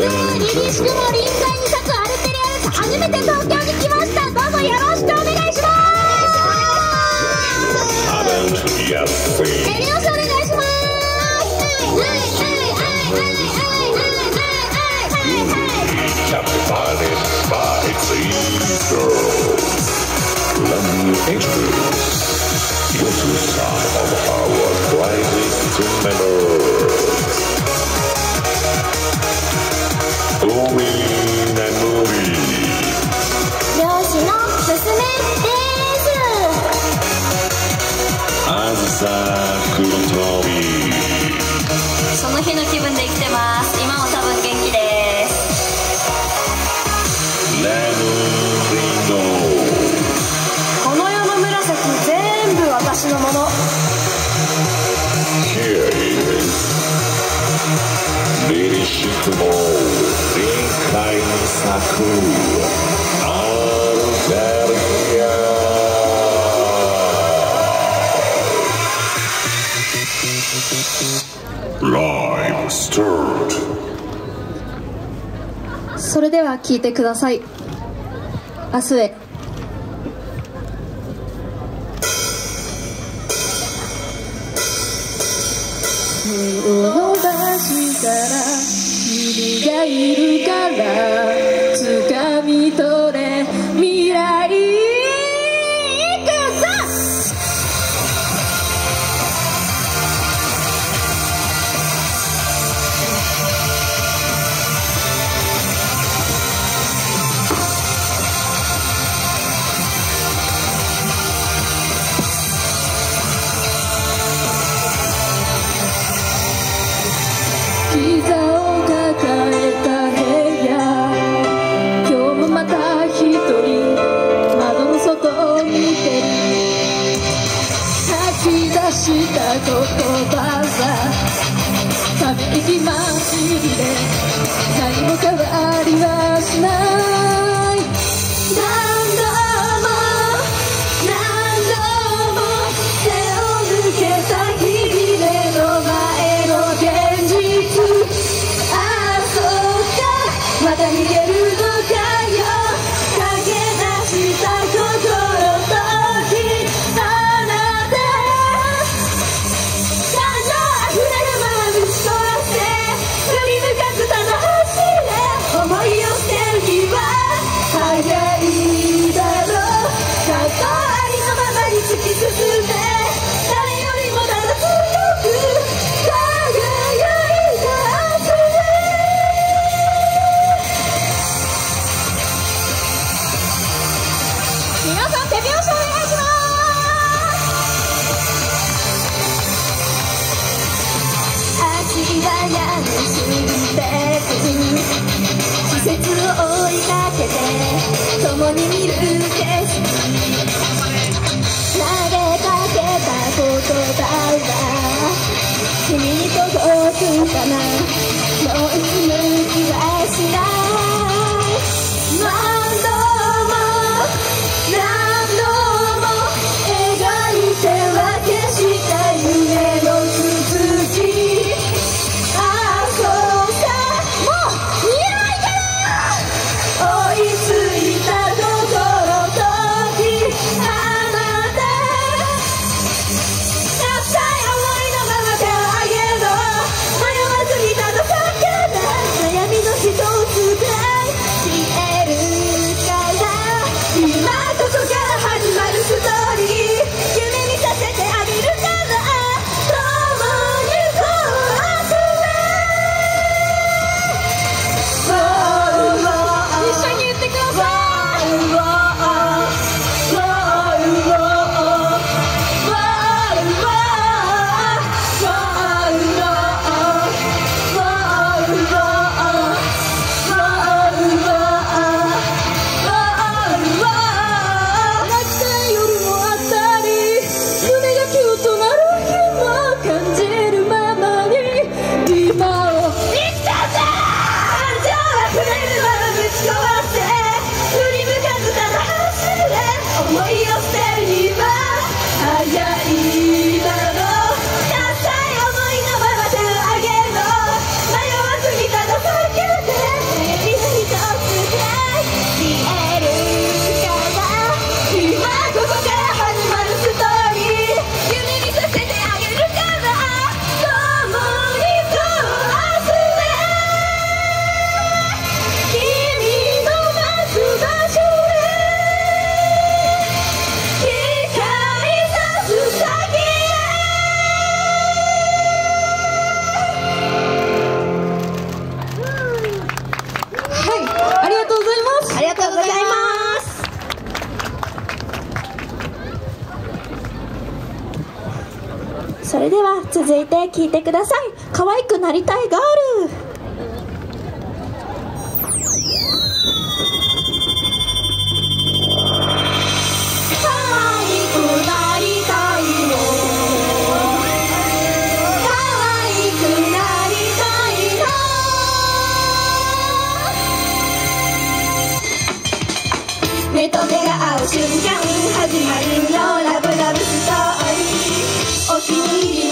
リン宿の臨界に咲くアルテリアです初めて東京に来ましたどうぞよろしくお願いしますエリオスお願いします This is some of our private members. この世の紫全部私のもの。それでは聴いてください。明日へ。を伸ばしたら君がいるから。どこをついたな。どうする気がした声聞いてください。可愛くなりたいガール。目と目が合う瞬間。始まるよラブラブストーリー。お気に入り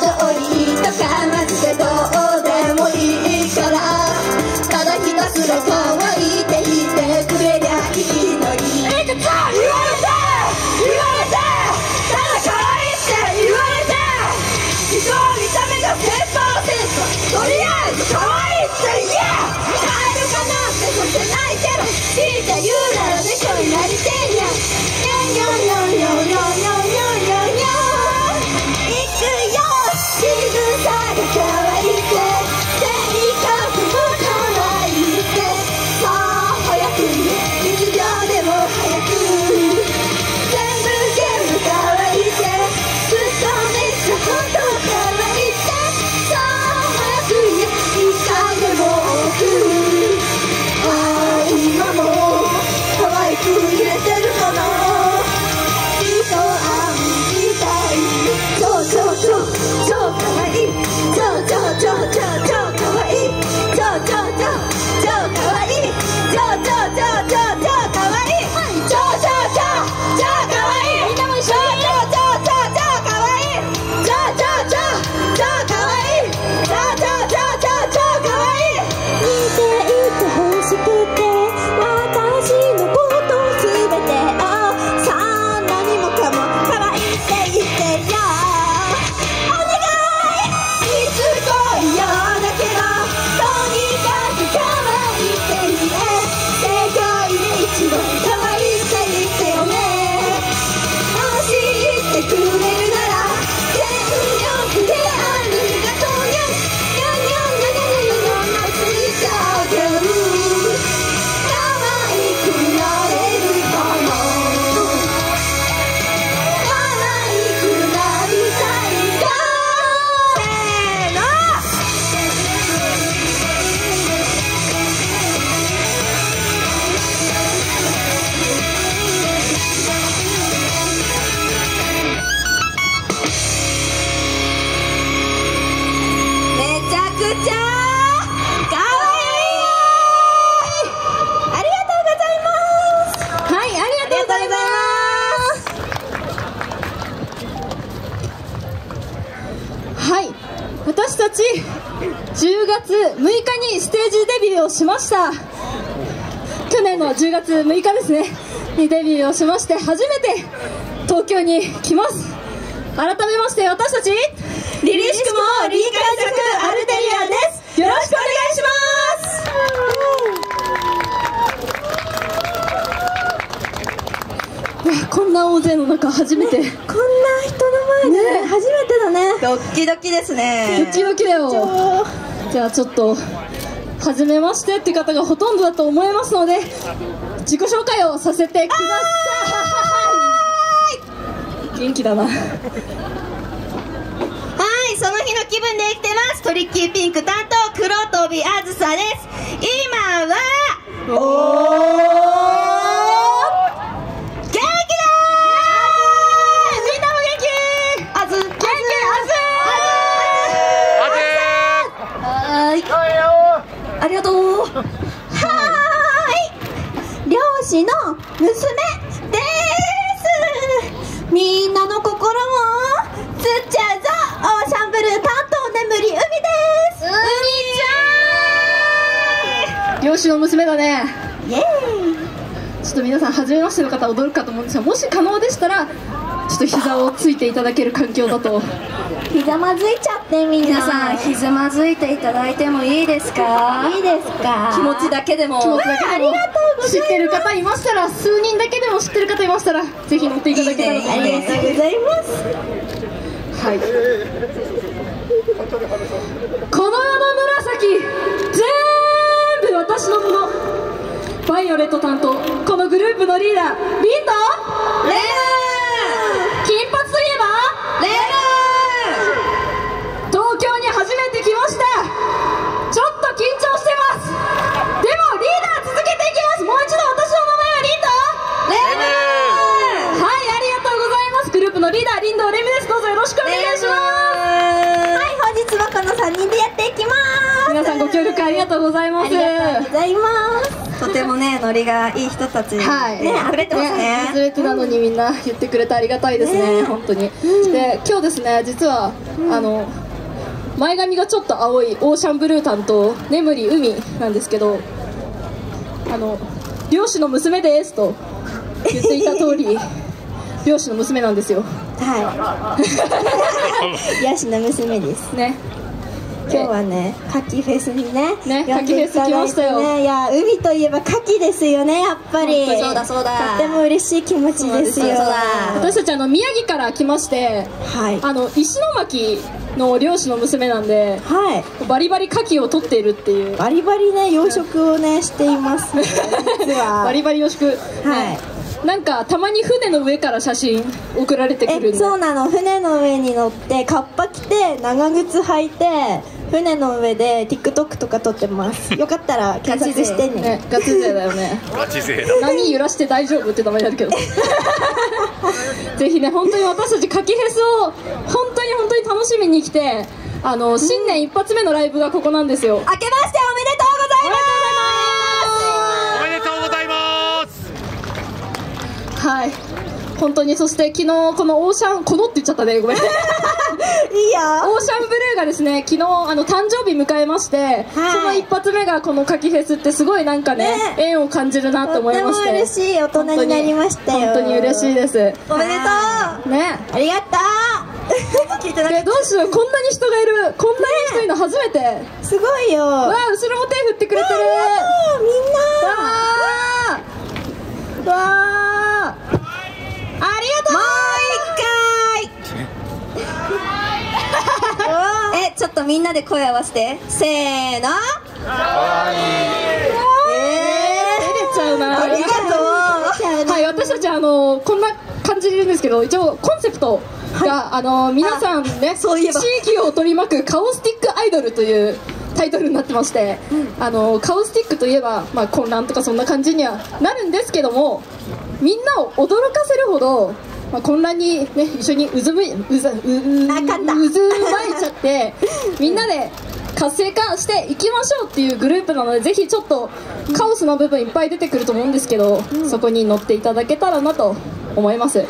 通りとか10月6日ですねにデビューをしまして初めて東京に来ます。改めまして私たちリリシクも臨海作アルテリアンです。よろしくお願いします。こんな大勢の中初めて、ね、こんな人の前で、初めてだね。ドッキドキですね。ドッキドキだよ。じゃあちょっと初めましてって方がほとんどだと思いますので自己紹介をさせてください。元気だな。はいその日の気分で生きてます。トリッキーピンク担当黒飛びあずさです。今はおー。ち漁師の娘だね。イエーイ。ちょっと皆さん初めましての方驚くかと思うんですがもし可能でしたらちょっと膝をついていただける環境だとひざまずいちゃってみんな。皆さんひずまずいていただいてもいいですか？いいですか？気持ちだけでも気持ちだけでも知ってる方いましたら数人だけでも知ってる方いましたらぜひ乗っていただけたらとあ思いますりがとうございます。はいこの世の紫全部私のものバイオレット担当このグループのリーダービートレイナーご協力ありがとうございます。ありがとうございます。とてもねノリがいい人たちはい、ね溢れてますね。初めてなのにみんな言ってくれてありがたいですね、本当に、で今日ですね実は、あの前髪がちょっと青いオーシャンブルー担当眠り海なんですけどあの漁師の娘ですと言っていた通り 漁師の娘なんですよ。はい。ヤシの娘です。ね今日はね牡蠣フェスにねね呼んでいただいて牡蠣フェス来ましたよ。ねいや海といえば牡蠣ですよねやっぱり。そうだそうだ。とっても嬉しい気持ちですよ。そうだそうだ。私たちあの宮城から来ましてはい。あの石巻の漁師の娘なんではい。バリバリ牡蠣を取っているっていう。バリバリね養殖をねしています。ね 実は。バリバリ予祝はい。なんかたまに船の上から写真送られてくるそうなの。船の上に乗ってカッパ着て長靴履いて船の上で TikTok とか撮ってます。よかったら検索してね。ねガチ勢だよね。ガチ勢だ。何揺らして大丈夫って名前になるけど。ぜひね本当に私たちカキフェスを本当に本当に楽しみに来てあの新年一発目のライブがここなんですよ。明けましておめでとうございます。おめでとうございます。はい。本当にそして昨日このオーシャンこのって言っちゃったね。ごめんいいよオーシャンブルーがですね昨日あの誕生日迎えまして、その一発目がこのカキフェスってすごいなんかねね。縁を感じるなと思いまして。とっても嬉しい大人になりましたよ。本当に嬉しいです。おめでとう。ね。ありがとう。聞いてなえどうしようこんなに人がいる。こんなに人いるの初めて、すごいよ。わあ後ろも手振ってくれてる。みんな。わー。わー。ありがとうもえちょっとみんなで声合わせて。せーの。照れちゃうなありがとう。はい、私たちあのこんな感じでいるんですけど一応コンセプトが、あの皆さんねそういえば。地域を取り巻くカオスティックアイドルというタイトルになってまして、あのカオスティックといえば、まあ、混乱とかそんな感じにはなるんですけどもみんなを驚かせるほど、まあ、混乱に、ね、一緒にうずむいうざううあかんだ。うずまいちゃって みんなで活性化していきましょうっていうグループなのでぜひちょっとカオスな部分いっぱい出てくると思うんですけど、そこに乗っていただけたらなと思います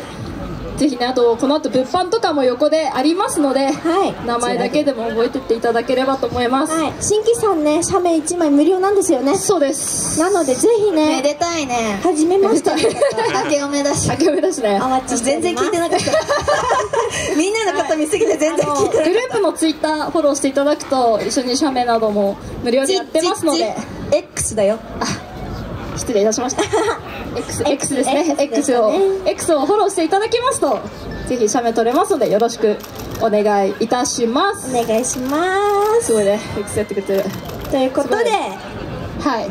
ぜひねあとこの後物販とかも横でありますので、はい。名前だけでも覚えてっていただければと思います、はい。新規さんね写メ1枚無料なんですよね。そうです。なのでぜひねめでたいね。はじめまして明けおめだし明けおめだしねお待ち全然聞いてなかった。みんなのこと見すぎて全然聞いてなかっグループのツイッターフォローしていただくと一緒に写メなども無料でやってますので。た X だよ失礼いたしました。X, X ですね。X を X をフォローしていただきますとぜひ写メ撮れますのでよろしくお願いいたします。お願いします。すごいね。X やってくれてる。ということではい。はい。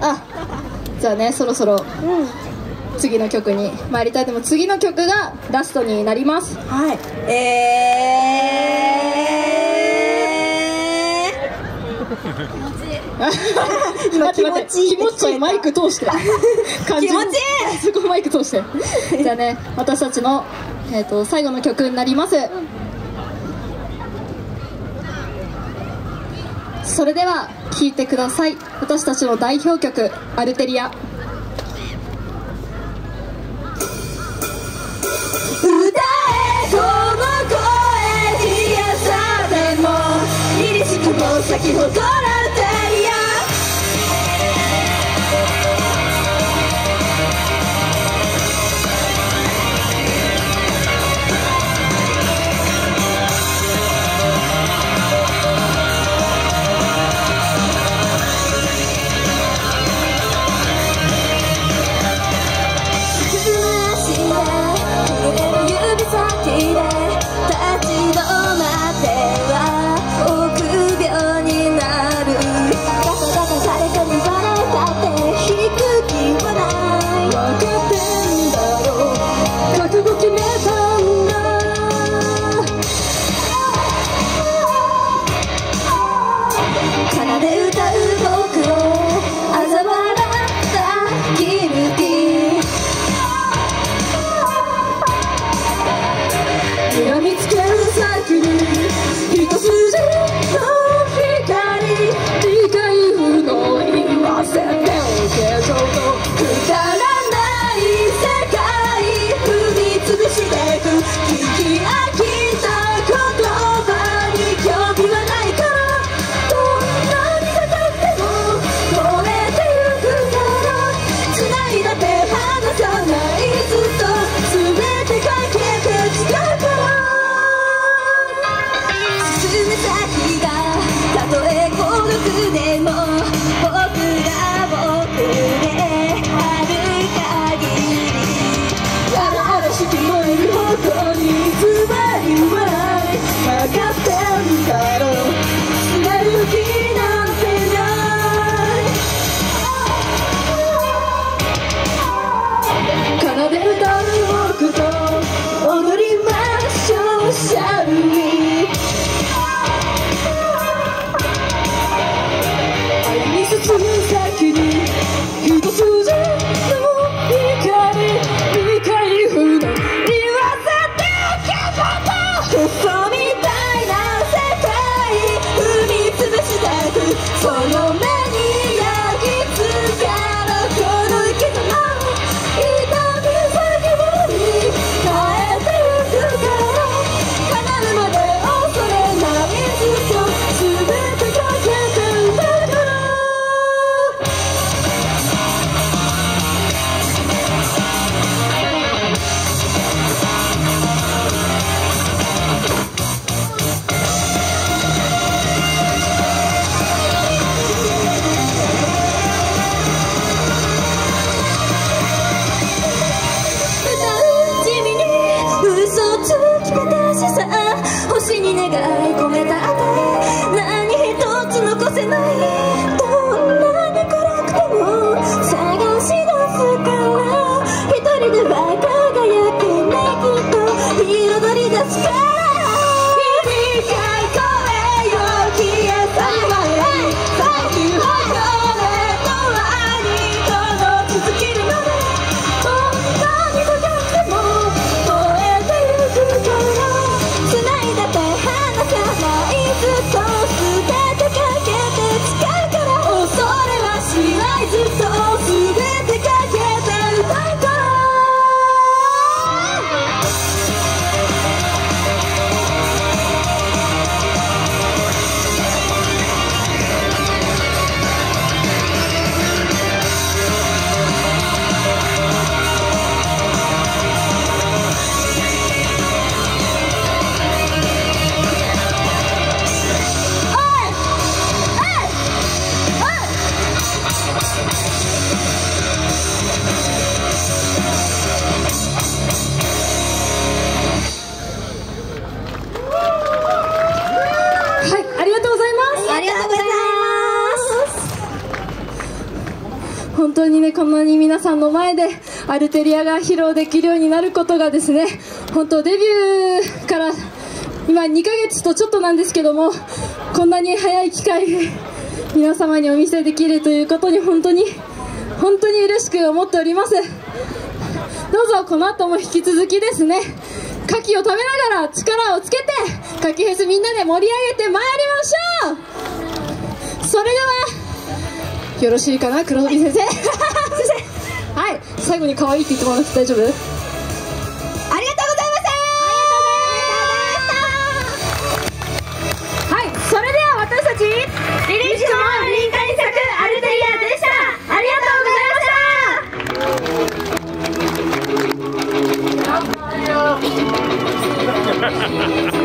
あじゃあねそろそろ、次の曲に参りたいでも次の曲がラストになります。はい。えー。今気持ちいい。気持ちいい。マイク通して感じ気持ちいい。すごいマイク通して。じゃあね私たちの、えーと、最後の曲になります、それでは聴いてください。私たちの代表曲「アルテリア」先ほどアルテリアが披露できるようになることがですね本当デビューから今2ヶ月とちょっとなんですけどもこんなに早い機会で皆様にお見せできるということに本当に本当に嬉しく思っております。どうぞこの後も引き続きですね牡蠣を食べながら力をつけて牡蠣フェスみんなで盛り上げてまいりましょう。それではよろしいかな黒帯先生先生。はい。最後に可愛いって言ってもらって大丈夫？ありがとうございましたはいそれでは私たちリリースの臨海作アルテリアでした。ありがとうございました。